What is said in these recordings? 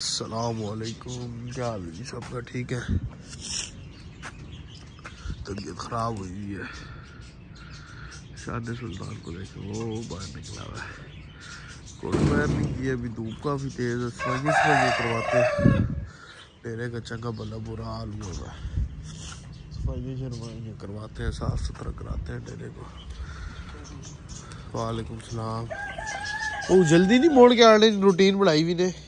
असलकुम क्या हाल जी? सबका ठीक है? तबीयत ख़राब हुई है। शादी सुल्तान को देखे वो बाहर निकला हुआ है। कोई बाहर नहीं किया, अभी धूप काफ़ी तेज़ है। सवाइए सवाइए करवाते डेरे का चंगा भला बुरा हाल हुआ हुआ है। सफाइयाँ शरवाइयाँ करवाते हैं, साफ़ सुथरा कराते हैं डेरे को। वालेकुम सलाम। वो जल्दी नहीं मोड़ के आने रूटीन बनाई भी ने।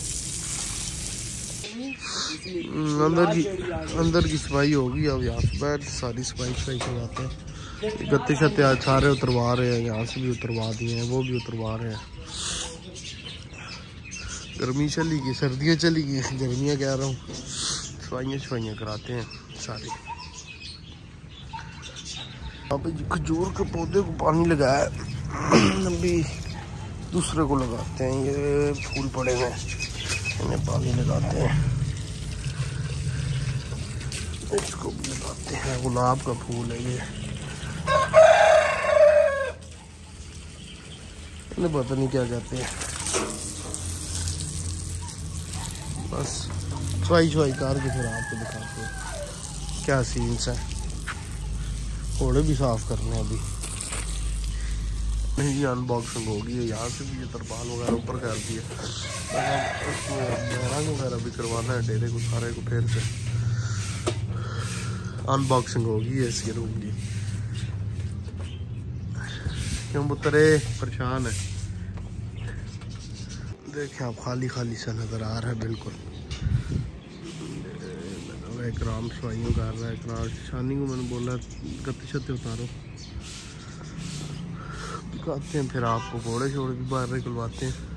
अंदर की अंदर की सफ़ाई होगी अब यहाँ से। बैठ, सारी सफ़ाई सफ़ाई करवाते हैं। गत्ते शत्ते आज सारे उतरवा रहे हैं, यहाँ से भी उतरवा दिए हैं, वो भी उतरवा रहे हैं। गर्मी चली गई, सर्दियाँ चली गई, गर्मियाँ कह रहा हूँ। सफाइयाँ सफाइयाँ कराते हैं सारी। पे खजूर के पौधे को पानी लगाया। अभी दूसरे को लगाते हैं, ये फूल पड़े हुए इन्हें पानी लगाते हैं। इसको भी लगाते हैं। गुलाब का फूल है ये। पता नहीं क्या कहते हैं। बस, सवाई सवाई कार के फिर आपको दिखाते हैं। क्या सीन्स है। घोड़े भी साफ़ करने हैं अभी। नहीं अनबॉक्सिंग होगी है, यहाँ से भी ये तरपाल वगैरह ऊपर कर दिए। रंग वगैरह भी करवाना है, डेरे को, सारे को, फिर से। अनबॉक्सिंग होगी इसके रूम की। क्यों पुत्रे परेशान है। देखें आप खाली खाली सा नज़र आ रहा है, बिल्कुल। इकराम सवाइयों कर रहा है इकरार शानी को मैंने बोला गत्ते शत्ते उतारो। दिखाते हैं फिर आपको घोड़े शोड़े भी बाहर निकलवाते हैं।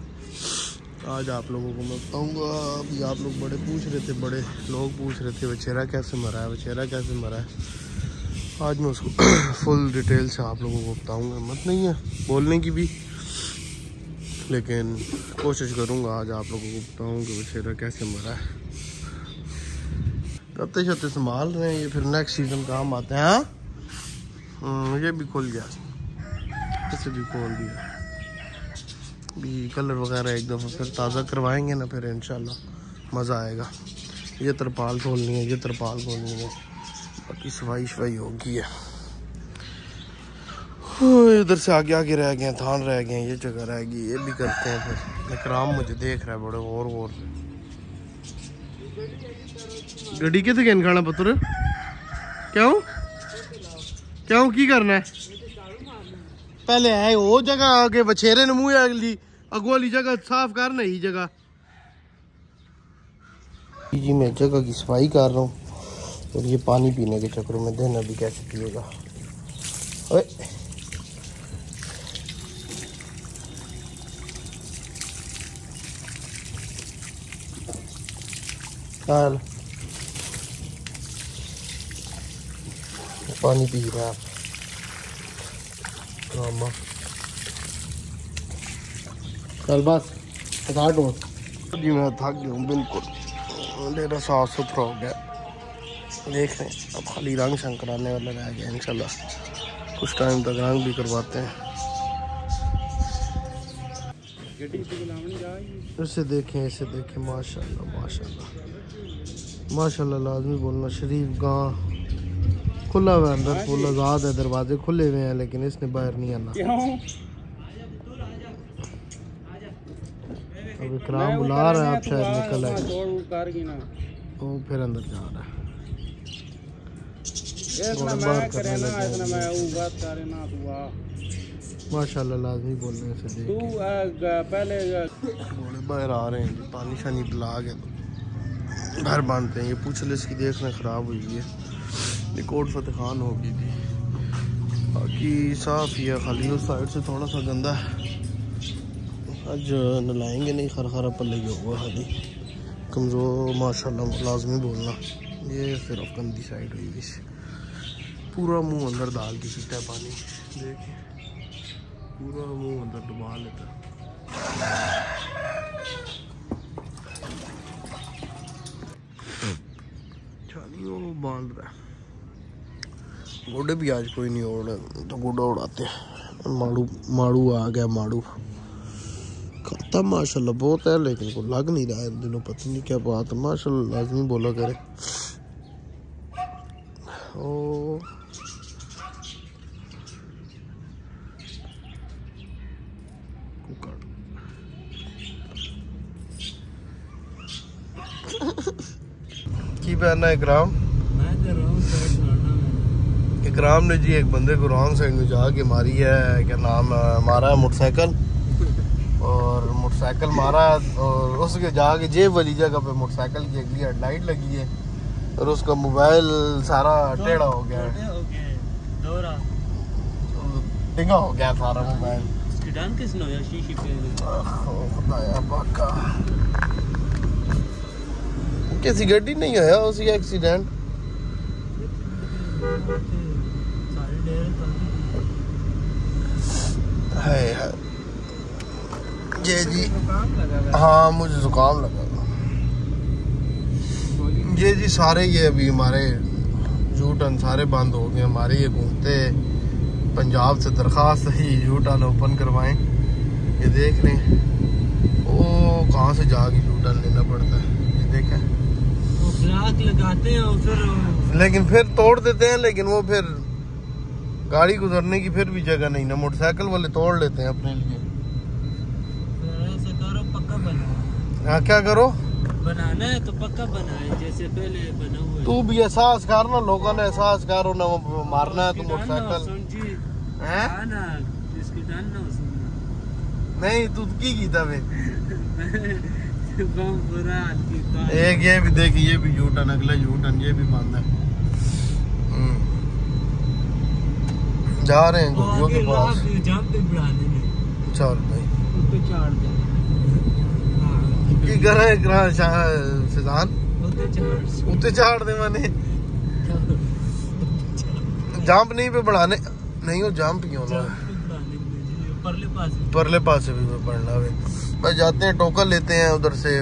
आज आप लोगों को मैं बताऊँगा अभी आप लोग बड़े पूछ रहे थे, बड़े लोग पूछ रहे थे बचेरा कैसे मरा है बचेरा कैसे मरा है। आज मैं उसको फुल डिटेल से आप लोगों को बताऊँगा, मत नहीं है, बोलने की भी। लेकिन कोशिश करूँगा आज आप लोगों को बताऊँ कि बचेरा कैसे मरा है। कत्ते शत्ते संभाल रहे हैं, ये फिर नेक्स्ट सीज़न काम आते हैं हाँ? ये भी खुल गया। इसे भी खोल दिया। भी कलर वगैरह एक दफ़ा फिर ताज़ा करवाएँगे ना फिर इंशाल्लाह, मज़ा आएगा। ये तरपाल खोलनी है, ये तरपाल खोलनी है। बाकी सफ़ाई शफाई होगी है। इधर से आगे आगे रह गए, थान रह गए, ये जगह रह गई, ये भी करते हैं फिर। इकराम मुझे देख रहा है बड़े और और। गड्डी कितने गए खाना पुत्र? क्यों क्यों की करना है? पहले है वो जगह, आगे बछेरे ने मुँह अगली अगो वाली जगह साफ़ करना ही जगह। जी, मैं जगह की सफ़ाई कर रहा हूँ और ये पानी पीने के चक्कर में देना भी कैसे पिएगा? पानी पी रहा है चल बस हो जी मैं थक गया हूँ बिल्कुल। मेरा साफ़ सुथरा हो गया। देख रहे हैं अब खाली रंग शंग कराने वाला रह गया इंशाल्लाह। कुछ टाइम तक रंग भी करवाते हैं। इसे देखें इसे देखें माशाल्लाह माशाल्लाह। माशाल्लाह लाजमी बोलना शरीफ गां। खुला हुआ अंदर फुल आज़ाद है दरवाजे खुले हुए हैं लेकिन इसने बाहर नहीं आना। अब इकराम बुला रहा है आप शायद निकल आए वो फिर अंदर जा रहा है। माशाल्लाह लाजमी बोल रहे हैं तू पहले बाहर आ रहे हैं पानी शानी पिला के। घर बांधते हैं ये पूछ ले इसकी देखना ख़राब हुई है। कोट फतेह खान होगी थी। बाकी साफ़ ही है खाली उस साइड से थोड़ा सा गंदा है। आज नलाएँगे नहीं खर खरा पल्ले होगा खाली। कमज़ोर, माशाल्लाह, लाजमी बोलना। ये सिर्फ़ गंदी साइड हुई इस पूरा मुँह अंदर डाल के पीता है पानी। देखिए, पूरा मुँह अंदर डुबा लेता। बाँध रहा है। गोडे भी आज कोई नहीं उड़ तो गोडा उड़ाते हैं। माड़ू माड़ू आ गया, माड़ू। खाता माशाल्लाह बहुत है लेकिन को लग नहीं रहा है इन दिनों पता नहीं क्या बात है माशाल्लाह लाजमी बोला करे। ओ। की पहनना इकराम? इकराम ने जी एक बंदे को रॉन्ग साइड में जाके मारी है क्या नाम मारा है मोटरसाइकिल। और मोटरसाइकिल मारा और उसके जाके जेब वाली जगह पे मोटरसाइकिल की अगली हेडलाइट लगी है और उसका मोबाइल सारा टेढ़ा हो गया है। टिंगा हो गया सारा मोबाइल। किसी गड्डी नहीं होया उसी एक्सीडेंट है है जी जी। हाँ मुझे जुकाम लगा ये जी सारे ये अभी हमारे यू टर्न सारे बंद हो गए। हमारे ये घूमते पंजाब से दरख्वास्त है यू टर्न ओपन करवाएँ। ये देख लें। वो कहाँ से जाके यू टर्न लेना पड़ता है? ये देखें। लगाते हैं और फिर लेकिन फिर तोड़ देते हैं लेकिन वो फिर गाड़ी गुजरने की फिर भी जगह नहीं ना। मोटरसाइकिल वाले तोड़ लेते हैं अपने लिए। हाँ क्या करो? बनाना है तो पक्का बनाए जैसे पहले बना हुआ तू भी एहसास कर ना लोगों ने एहसास करो ना वो मारना है तो मोटरसाइकिल। नहीं तू की की वे? एक ये भी देख ये भी यू टर्न अगला यू टर्न ये भी बंद है। हम्म। जा रहे हैं गुरुओं के पास। चल भाई। हैं मैंने जंप नहीं पे बढ़ाने नहीं वो जंप क्यों ना परले पास भी पढ़ना वे बस जाते हैं टोकन लेते हैं उधर से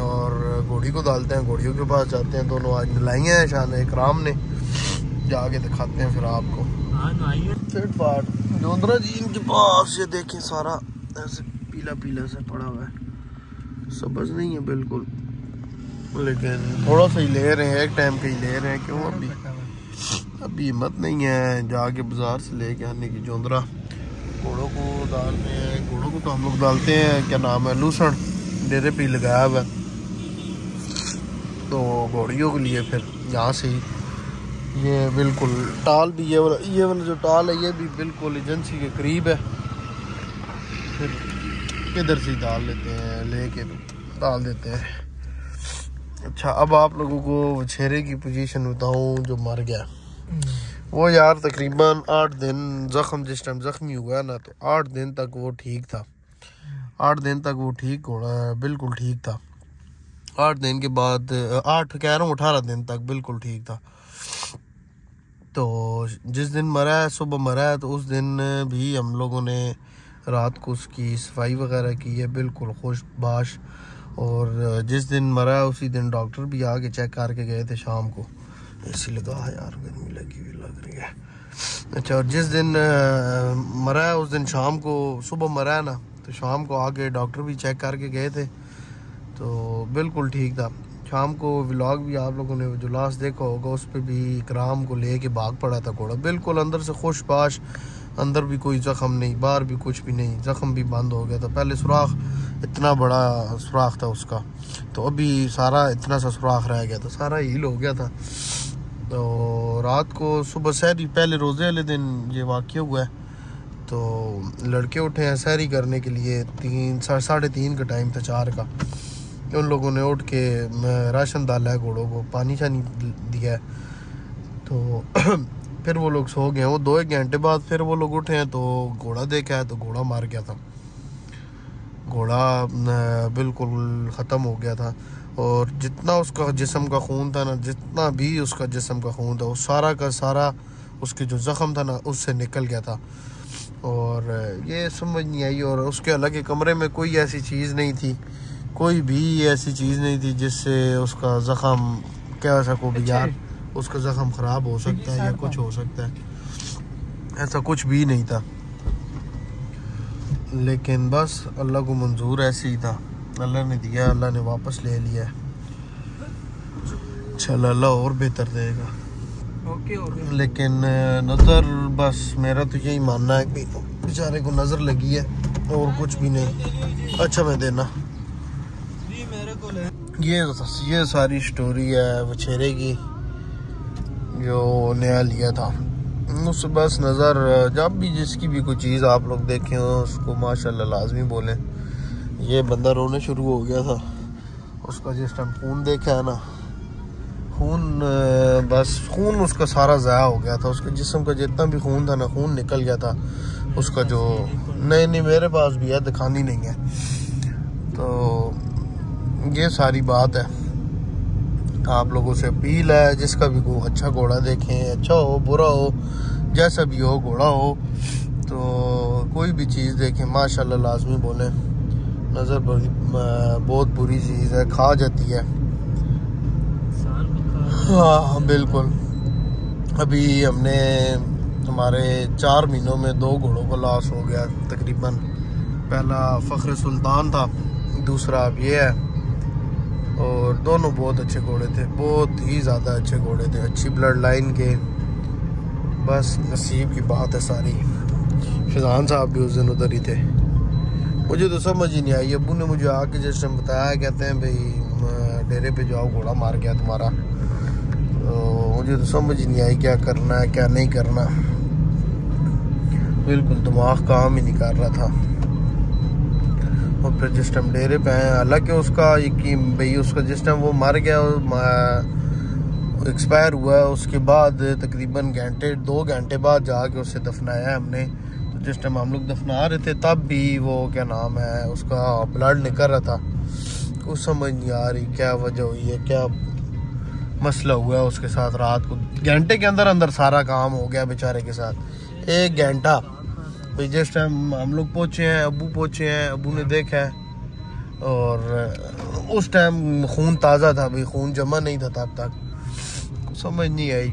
और घोड़ी को डालते हैं घोड़ियों के पास जाते हैं दोनों आज लाई हैं शान इकराम ने जाके दिखाते हैं फिर आपको फिट फाट जोंदरा जी इनके पास ये देखें सारा ऐसे पीला पीला से पड़ा हुआ है सब्ज नहीं है बिल्कुल। लेकिन थोड़ा सा ही ले रहे हैं, एक टाइम के ही ले रहे हैं, क्यों अभी? अभी हिम्मत नहीं है जाके बाज़ार से लेके आने की, जोंदरा। घोड़ों को डालते हैं, घोड़ों को तो हम लोग डालते हैं, क्या नाम है, लूसण। डेरे पे लगाया हुआ तो घोड़ियों के लिए फिर यहाँ से ही। ये बिल्कुल टाल भी, ये वाला ये वाला जो टाल है, ये भी बिल्कुल एजेंसी के करीब है। फिर इधर से डाल लेते हैं, लेके डाल देते हैं। अच्छा अब आप लोगों को छेरे की पोजीशन बताऊँ जो मर गया। वो यार तकरीबन आठ दिन ज़ख्म, जिस टाइम ज़ख्मी हुआ ना तो आठ दिन तक वो ठीक था। आठ दिन तक वो ठीक हो रहा बिल्कुल ठीक था। आठ दिन के बाद, आठ कह रहा हूँ, अठारह दिन तक बिल्कुल ठीक था। तो जिस दिन मरा है, सुबह मरा है तो उस दिन भी हम लोगों ने रात को उसकी सफ़ाई वगैरह की है, बिल्कुल खुश, बाश। और जिस दिन मरा उसी दिन डॉक्टर भी आके चेक करके गए थे शाम को। लगा है यार, गर्मी लगी हुई लग रही है। अच्छा और जिस दिन मरा है, उस दिन शाम को, सुबह मरा है ना तो शाम को आके डॉक्टर भी चेक करके गए थे। तो बिल्कुल ठीक था। शाम को व्लॉग भी आप लोगों ने जो लास्ट देखा होगा, उस पर भी इकराम को ले के भाग पड़ा था घोड़ा। बिल्कुल अंदर से खुश, बाश। अंदर भी कोई ज़ख़म नहीं, बाहर भी कुछ भी नहीं, ज़ख़म भी बंद हो गया था। पहले सुराख इतना बड़ा सुराख था उसका तो अभी सारा इतना सा सुराख रह गया था, सारा हील हो गया था। तो रात को सुबह सहरी, पहले रोज़े वाले दिन ये वाक़ हुआ है तो लड़के उठे हैं सहरी करने के लिए, तीन साढ़े तीन का टाइम था, चार का। उन लोगों ने उठ के राशन डाला है घोड़ों को पानी शानी दिया है। तो फिर वो लोग सो गए। वो दो एक घंटे बाद फिर वो लोग उठे हैं तो घोड़ा देखा है तो घोड़ा मार गया था। घोड़ा बिल्कुल ख़त्म हो गया था। और जितना उसका जिसम का खून था ना जितना भी उसका जिसम का खून था वो सारा का सारा उसके जो ज़ख़म था ना उससे निकल गया था। और ये समझ नहीं आई और उसके अलग कमरे में कोई ऐसी चीज़ नहीं थी। कोई भी ऐसी चीज़ नहीं थी जिससे उसका ज़ख़म कह सको भी यार उसका ज़ख़म ख़राब हो सकता है या कुछ हो सकता है। ऐसा कुछ भी नहीं था। लेकिन बस अल्लाह को मंजूर ऐसे ही था। अल्लाह ने दिया अल्लाह ने वापस ले लिया। चल अल्लाह और बेहतर देगा। लेकिन नज़र बस मेरा तो यही मानना है कि बेचारे को नज़र लगी है और कुछ भी नहीं। अच्छा मैं देना। जी मेरे को ले। ये ये सारी स्टोरी है वछेरे की जो नया लिया था। उस बस नज़र, जब भी जिसकी भी कोई चीज़ आप लोग देखें, उसको माशाल्लाह लाजमी बोलें, ये बंदा रोने शुरू हो गया था। उसका जिस टाइम खून देखा है ना, खून, बस खून उसका सारा ज़ाया हो गया था। उसके जिसम का जितना भी खून था ना, खून निकल गया था। उसका जो, नहीं नहीं, मेरे पास भी है, दिखानी नहीं है। तो ये सारी बात है। आप लोगों से अपील है, जिसका भी अच्छा घोड़ा देखें अच्छा हो, बुरा हो, जैसा भी हो, घोड़ा हो तो कोई भी चीज़ देखें, माशाल्लाह लाजमी बोले, नज़र बहुत बुरी चीज़ है, खा जाती है। हाँ बिल्कुल। अभी हमने हमारे चार महीनों में दो घोड़ों का लॉस हो गया, तकरीबन। पहला फ़ख्र सुल्तान था, दूसरा अब ये है। और दोनों बहुत अच्छे घोड़े थे, बहुत ही ज़्यादा अच्छे घोड़े थे, अच्छी ब्लड लाइन के। बस नसीब की बात है सारी। फिजान साहब भी उस दिन उधर ही थे। मुझे तो समझ ही नहीं आई। अबू ने मुझे आके जिस टाइम बताया, कहते हैं, भाई डेरे पे जाओ, घोड़ा मार गया तुम्हारा। तो मुझे तो समझ ही नहीं आई क्या करना है, क्या नहीं करना। बिल्कुल दिमाग काम ही नहीं कर रहा था। और फिर जिस टाइम डेरे पे आए हालाँकि उसका यकीन भाई, उसका जिस टाइम वो मर गया एक्सपायर हुआ उसके बाद तकरीबन घंटे, दो घंटे बाद जाके उसे दफनाया हमने। तो जिस टाइम हम लोग दफना रहे थे, तब भी वो क्या नाम है, उसका ब्लड निकल रहा था। कुछ समझ नहीं आ रही क्या वजह हुई है, क्या मसला हुआ उसके साथ रात को। घंटे के अंदर अंदर सारा काम हो गया बेचारे के साथ। एक घंटा। भाई जिस टाइम हम लोग पहुँचे हैं अबू पहुँचे हैं अबू ने देखा है। और उस टाइम खून ताज़ा था भाई खून जमा नहीं था तब तक। समझ नहीं आई।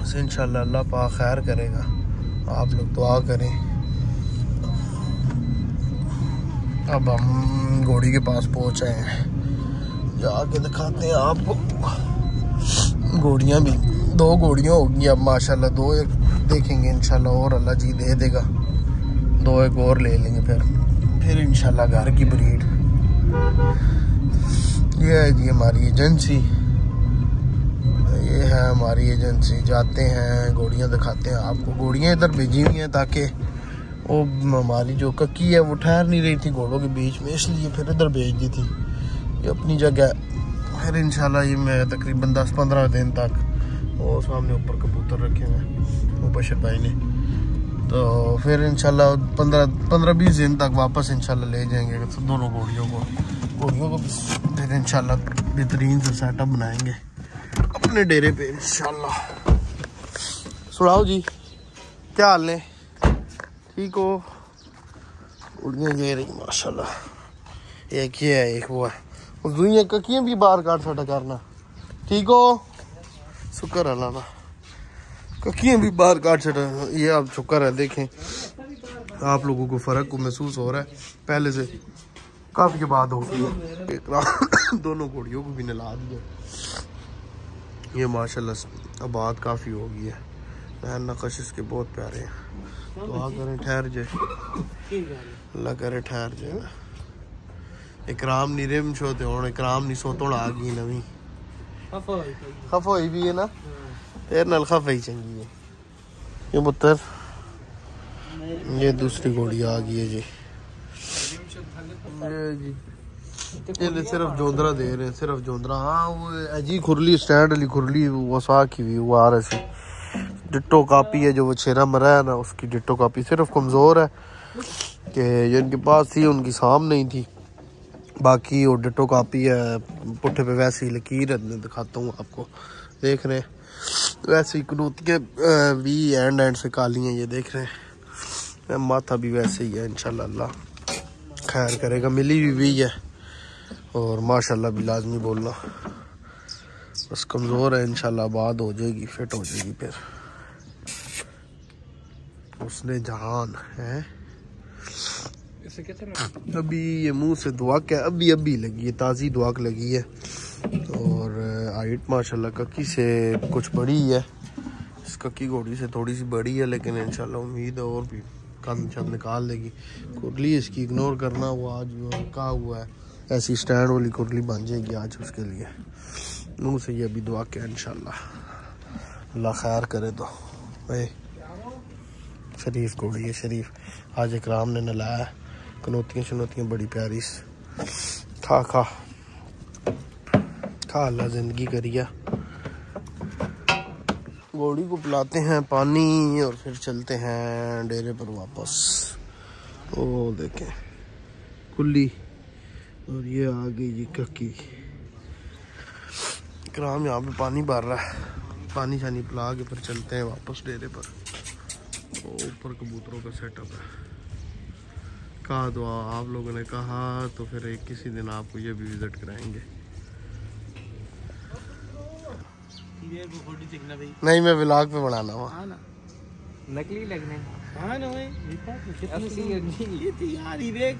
बस इंशाल्लाह अल्लाह पा खैर करेगा। आप लोग दुआ करें। अब हम घोड़ी के पास पहुँच आए हैं। जाके दिखाते हैं आपको। घोड़ियाँ भी दो घोड़ियाँ होगी अब माशाल्लाह दो एक देखेंगे, इंशाल्लाह और अल्लाह जी दे देगा। दो एक और ले लेंगे फिर। फिर इंशाल्लाह घर की ब्रीड ये है जी हमारी एजेंसी ये है हमारी एजेंसी जाते हैं घोड़ियाँ दिखाते हैं। आपको घोड़ियाँ इधर भेजी हुई हैं ताकि वो हमारी जो कक्की है, वो ठहर नहीं रही थी घोड़ों के बीच में, इसलिए फिर इधर भेज दी थी। ये अपनी जगह फिर इंशाल्लाह ये मैं तकरीबन दस पंद्रह दिन तक वो सामने ऊपर कबूतर रखे हुए हैं। बशर भाई ने। तो फिर इंशाल्लाह पंद्रह पंद्रह बीस दिन तक वापस इंशाल्लाह ले जाएँगे। तो दोनों घोड़ियों को। घोड़ियों को फिर इंशाल्लाह बेहतरीन से सेटअप बनाएँगे। अपने डेरे पे इंशाल्लाह। सुनाओ जी, क्या हाल ने ठीक हो? उड़ियाँ ये रही, माशाल्लाह। एक ये है, एक वो है। उस दुनिया ककियाँ भी बाहर काट साटा करना। ठीक हो? शुक्र है अल्लाह ककियाँ भी बाहर काट छटा ये आप शुक्र है, देखें। आप लोगों को फ़र्क को महसूस हो रहा है। पहले से काफ़ी बात हो गई दोनों घोड़ियों को भी नला दिया। ये माशाल्लाह आबाद काफ़ी हो गई है। नहर नकश इसके बहुत प्यारे हैं। तो आ करें, ठहर जाए। अल्लाह करे ठहर जाए इकराम नहीं रिम छो ते इकराम नहीं सो आ गई नवी। खफ होई भी है ना? तेरे नाल खफ ही चंगी है। ये पुत्र ये दूसरी घोड़ी आ गई है जी। जी। ये सिर्फ़ जोंदरा दे रहे हैं सिर्फ़ जोंदरा। हाँ वो अजी खुरली स्टैंड वाली खुरली वो सा की भी वो आ रही डिट्टो कापी है जो वो छेरा मरा है ना उसकी डिट्टो कापी सिर्फ़ कमज़ोर है। कि जो इनके पास थी उनकी साम नहीं थी। बाकी वो डिटो कापी है पुट्ठे पे वैसी लकीर है दिखाता हूँ आपको। देख रहे हैं। वैसे कनूतियाँ भी एंड एंड से काली हैं ये देख रहे हैं। माथा भी वैसे ही है अल्लाह खैर करेगा, मिली भी भी है। और माशाल्लाह भी लाजमी बोलना। बस कमज़ोर है, इंशाल्लाह बाद हो जाएगी, फिट हो जाएगी फिर। उसने जहान है? हैं अभी ये मुँह से दुआ क्या, अभी अभी लगी है, ताज़ी दुआ लगी है। और हाइट माशाल्लाह कक्की से कुछ बड़ी है। इस कक्की घोड़ी से थोड़ी सी बड़ी है, लेकिन इंशाल्लाह उम्मीद है और भी कम छत निकाल देगी। कुरली इसकी इग्नोर करना हुआ, आज कहा हुआ है। ऐसी स्टैंड वाली कुरली बन जाएगी आज उसके लिए। मुँह से ये अभी दुआ क्या, इंशाल्लाह। अल्लाह खैर करे तो। भाई शरीफ घोड़ी है, शरीफ। आज इकराम ने नलाया। कनौतियाँ शनौतियाँ बड़ी प्यारी खा खा। खा अल्लाह ज़िंदगी करिया। घोड़ी को पिलाते हैं पानी और फिर चलते हैं डेरे पर वापस। ओ, देखें। कुल्ली। और ये आ गई ये कक्की। इकराम, यहाँ पे पानी भर रहा है। पानी शानी पिला के फिर चलते हैं वापस डेरे पर। ऊपर कबूतरों का सेटअप है। कहा तो आप लोगों ने कहा तो फिर एक किसी दिन आपको ये भी विज़िट कराएँगे। नहीं मैं व्लॉग पे बनाना हुआ हाँ। नकली लगने। हाँ ना भाई। असली ये थी यार ये देख।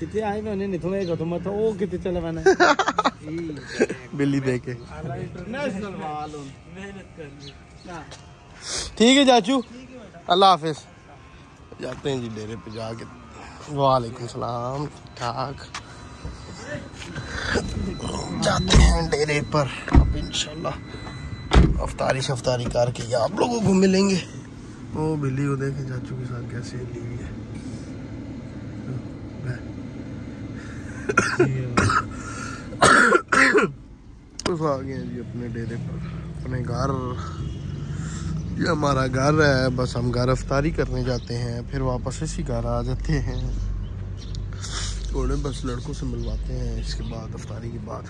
कितने आए मैंने नहीं तुम्हें को तुम तो ओ कितने चले मैंने। बिल्ली देखे इंटरनेशनल वालों मेहनत करनी। ठीक है चाचू। अल्लाह हाफिज। जाते हैं जी डेरे पे जाके। वालेकुम सलाम ठीक ठाक जाते हैं डेरे पर। अब इंशाल्लाह, अफ्तारी शफ्तारी करके आप लोगों को मिलेंगे। ओ बिल्ली को देखे, चाचू के साथ कैसे ली हुई है। तो आ गए जी अपने डेरे पर, अपने घर। ये हमारा घर है बस हम घर अफ्तारी करने जाते हैं फिर वापस इसी घर आ जाते हैं। थोड़े बस लड़कों से मिलवाते हैं इसके बाद अफ्तारी के बाद।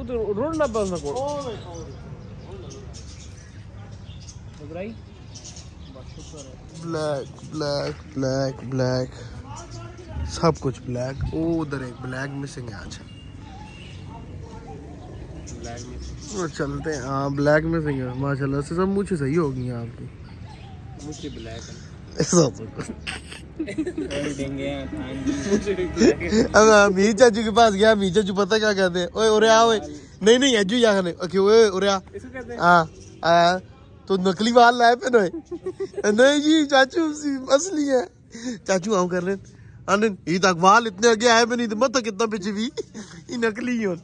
उधर रोड ना बस ना ब्लैक ब्लैक ब्लैक ब्लैक सब कुछ ब्लैक ओ उधर एक ब्लैक मिसिंग है आज वो चलते हैं हाँ ब्लैक मिसिंग है माशाल्लाह से सब मुझे सही हो। गई हैं आपकी मुझे ब्लैक है। अब अमीर चाचू के पास गया अमीर चाचू पता क्या कहते हैं? ओए उरे आ ओए। नहीं नहीं अज्जू यहाँ ने ओके ओए उरे आ। हाँ। आया तो नकली बाल लाए पे नोए नहीं जी, चाचू असली है। चाचू आऊँ कर ये तक बाल इतने आगे आए पे नहीं तो मत कितना पीछे भी। ये नकली ही इंटरनेशनल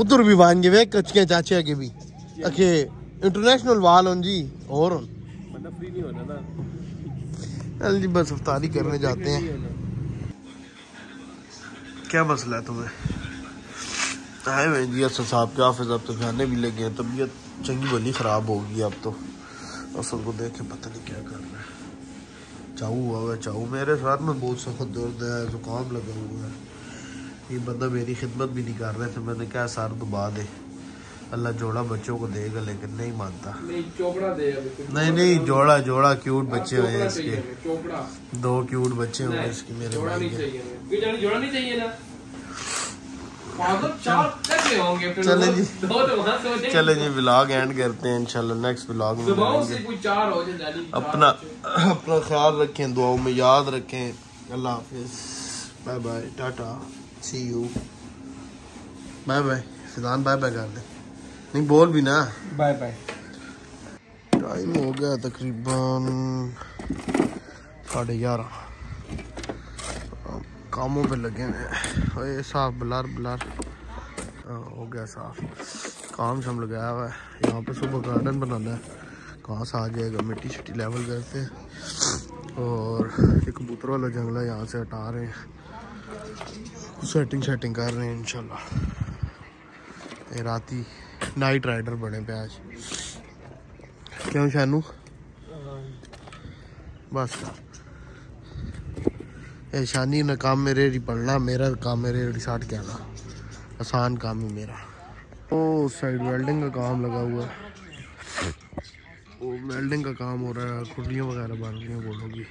उधर भी बाँध वे कचके चाचे के भी। अखे इंटरनेशनल वाल हों जी, और नहीं होना जी, बस अफ्तारी करने जाते हैं। क्या मसला है तुम्हें? हुए जी असर साहब के ऑफ़िस अब तो खाने भी लगे हैं तबीयत चंगी भली ख़राब होगी अब तो। असल को देख के पता नहीं क्या कर रहा है। चाऊ हुआ हुआ है चाऊ मेरे साथ में बहुत सख्त दर्द है जुकाम लगा हुआ है। ये बंदा मेरी खिदमत भी नहीं कर रहे थे मैंने क्या सर दुबा दे। अल्लाह जोड़ा बच्चों को देगा लेकिन नहीं मानता। नहीं नहीं नहीं जोड़ा जोड़ा क्यूट बच्चे हुए हैं इसके। दो क्यूट बच्चे हुए इसके मेरे जोड़ा भाई चले जी। तो वहाँ से हो जाएँगे। चले जी व्लॉग एंड करते हैं इंशाल्लाह नेक्स्ट व्लॉग में सुबह से कोई चार हो जाए जानी चार अपना अपना ख्याल रखें दुआओं में याद रखें। अल्लाह हाफिज। Bye bye tata see you bye bye Fizan bye bye कर दे। नहीं बोल भी ना। बाय बाय टाइम हो गया तकरीबन साढ़े ग्यारह। कामों पे लगे हैं। ओए साफ़ ब्लर ब्लर। हाँ, गया साफ़। काम शाम लगाया हुआ है। यहाँ पे सुबह गार्डन बनाना है। कहाँ से आ जाएगा मिट्टी शिट्टी लेवल करते हैं और एक कबूतर वाला जंगला यहाँ से हटा रहे हैं। सेटिंग सेटिंग कर रहे हैं इंशाल्लाह। राती नाइट राइडर बने पे आज। क्यों शानू? बस। ये शानी ने काम मेरे ही पढ़ना, मेरा काम मेरे रिसार्ट के आना आसान काम ही मेरा। ओ, साइड वेल्डिंग का काम लगा हुआ है। वेल्डिंग का काम हो रहा है, खुर्लियाँ वगैरह बन रही हैं बोलों की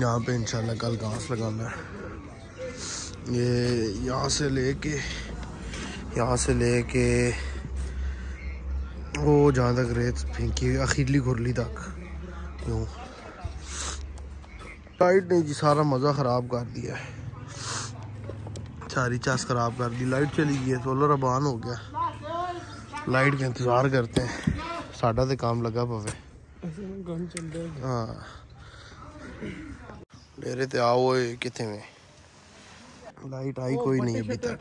यहाँ पे इंशाल्लाह कल घास लगाना है। ये यहाँ से लेके, यहाँ से लेके वो जहाँ तक रेत फेंकी अखीरली खुरली तक। यूँ लाइट ने जी सारा मज़ा ख़राब कर दिया है। सारी चस ख़राब कर दी। लाइट चली गई है सोलर अब ऑन हो गया। लाइट का इंतज़ार करते हैं। साढ़ा तो काम लगा पवे। हाँ। डेरे ते आओ कितने में? लाइट आई कोई नहीं अभी तक।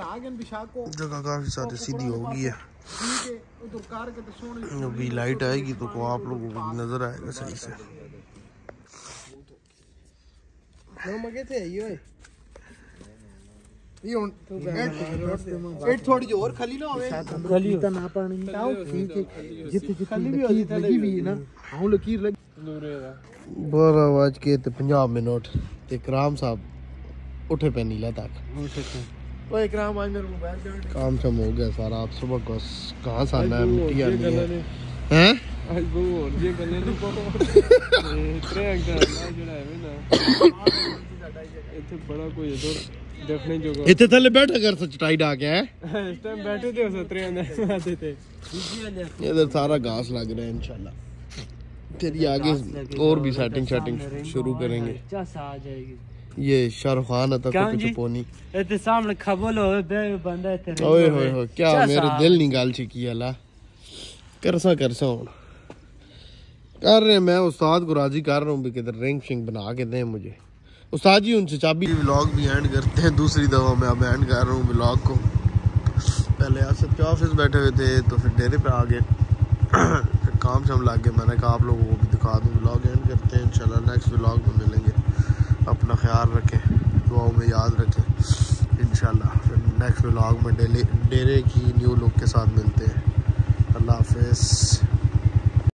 जगह काफ़ी सारी सीधी हो गई है। अभी लाइट आएगी तो को आप लोगों को नज़र आएगा सही से। थोड़ी और खाली ना होवे खाली ना पानी आओ ठीक है जितनी जितनी भी होती लगी भी है ना। हाँ लकीर लग बारह बज के ते पंजाब मिनट ते कराम साहब उठे पे नीला तक। ओए इकराम आज मेरे मोबाइल चार्ज काम शम हो गया सारा आप सुबह को कहाँ से आना है मिट्टी आनी है हैं आज वो और जे करने नहीं को त्रे अंक ना ਜਿਹੜਾ ਹੈ ਨਾ ਇੱਥੇ ਬੜਾ ਕੋਈ ਇਧਰ ਦੇਖਣੇ ਜੋਗਾ ਇੱਥੇ ਥੱਲੇ ਬੈਠਾ ਕਰ ਸਚਟਾਈ ਡਾ ਕੇ ਹੈ ਇਸ ਟਾਈਮ ਬੈਠੇ ਤੇ ਉਸ ਤਰੇ ਅੰਦਰ ਆਤੇ ਤੇ इधर सारा घास लग रहा है इंशाल्लाह फिर ये आगे और भी सेटिंग सेटिंग शुरू करेंगे ਚਾਸ ਆ ਜਾਏਗੀ ये शाहरुख शाहरुखान आता कुछ पोनी। इते सामने खबल हो बे बंदा इते ओए होए हो क्या मेरे दिल नहीं गाल छिकी अला करसा करसा हूँ कर रहे मैं उस्ताद को राज़ी कर रहा हूँ भी किधर रिंग शिंग बना के दें मुझे। उस्ताद जी उनसे चाबी। व्लॉग भी एंड करते हैं दूसरी दफ़ा मैं अब एंड कर रहा हूँ व्लॉग को। पहले आप सबके ऑफ़िस बैठे हुए थे तो फिर डेरे पे आ गए। फिर काम शाम लग गए मैंने कहा आप लोगों को भी दिखा दूँ। व्लॉग एंड करते हैं इंशाल्लाह नेक्स्ट व्लॉग में मिलेंगे। अपना ख्याल रखें, दुआओं में याद रखें। इन फिर नेक्स्ट व्लॉग में डेली डेरे की न्यू लुक के साथ मिलते हैं। अल्लाह हाफिज़।